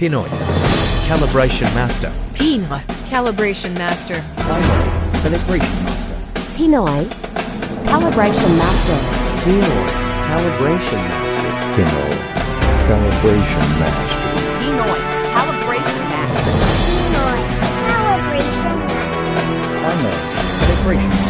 Pinoy, calibration master. Pinoy, calibration master. Pinoy, calibration master. Pinoy, calibration master. Pinoy, calibration master. Pinoy, calibration master. Pinoy, calibration master. Pinoy, calibration master. Pinoy, calibration master.